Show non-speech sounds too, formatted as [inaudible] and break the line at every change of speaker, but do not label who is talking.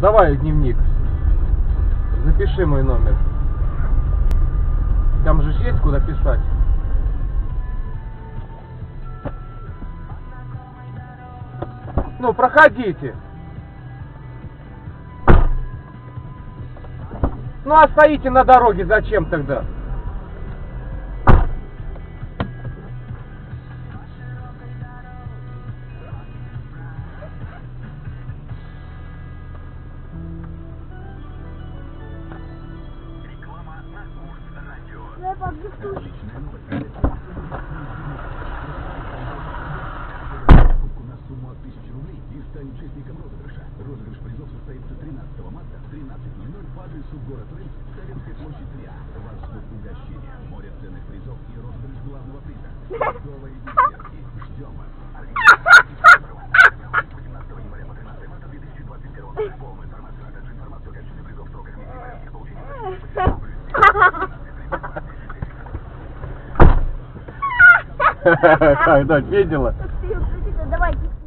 Давай дневник. Запиши мой номер. Там же есть куда писать. Ну, проходите. Ну, а стоите на дороге зачем тогда?
На сумму от 1000 рублей и стань участником розыгрыша. Розыгрыш призов состоится 13 марта в 13.00 по адресу город Рыльск, Советская площадь 3А. Вас ждут угощения, море ценных призов и розыгрыш главного приза. Готовые десерты. Ждем вас. Организация 18 января [laughs]
Так, так, видела? Давайте.